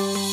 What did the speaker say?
Thank you.